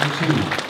都是你